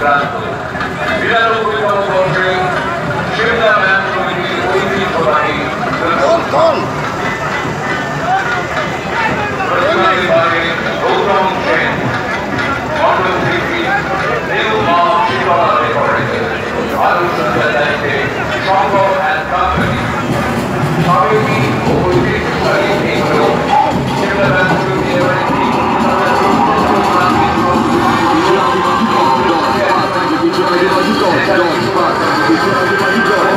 entrada. Vira no Então,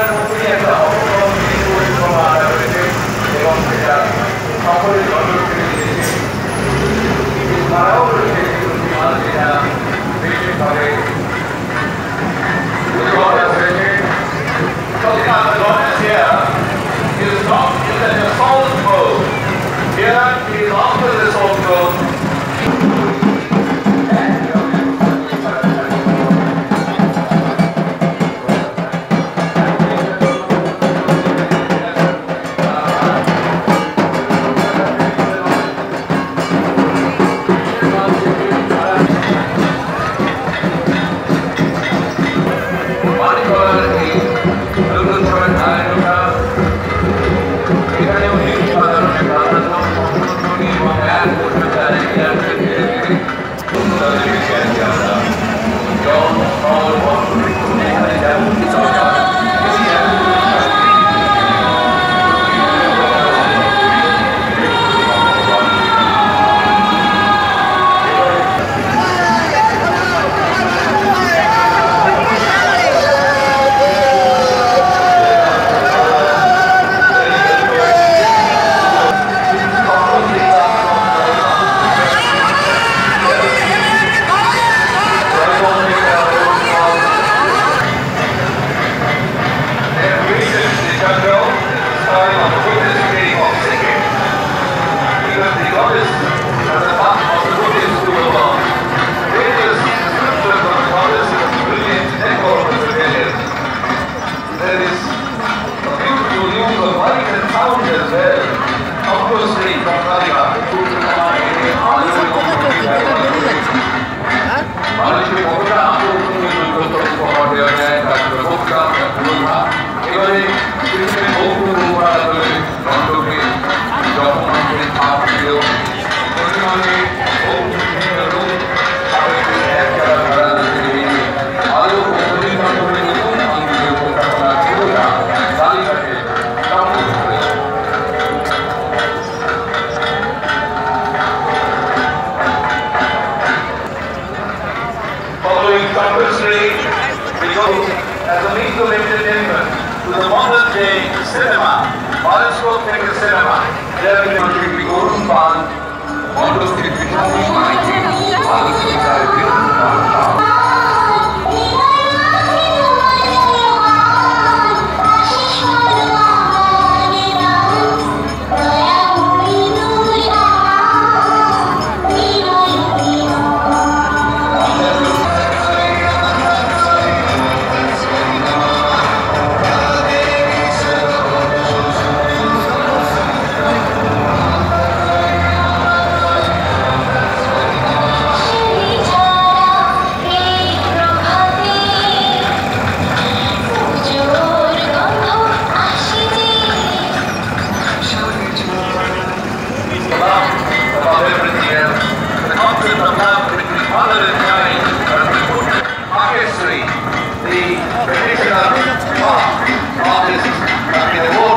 And 建设 Obviously, the traditional art, artists, in the world.